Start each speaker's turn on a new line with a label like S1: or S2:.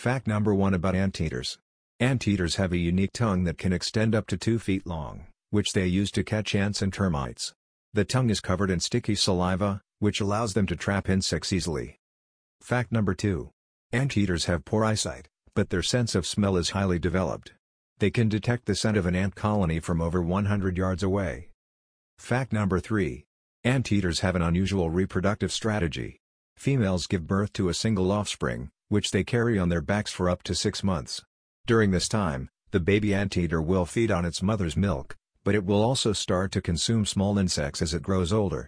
S1: Fact number 1 about anteaters. Anteaters have a unique tongue that can extend up to 2 feet long, which they use to catch ants and termites. The tongue is covered in sticky saliva, which allows them to trap insects easily. Fact number 2. Anteaters have poor eyesight, but their sense of smell is highly developed. They can detect the scent of an ant colony from over 100 yards away. Fact number 3. Anteaters have an unusual reproductive strategy. Females give birth to a single offspring, which they carry on their backs for up to six months. During this time, the baby anteater will feed on its mother's milk, but it will also start to consume small insects as it grows older.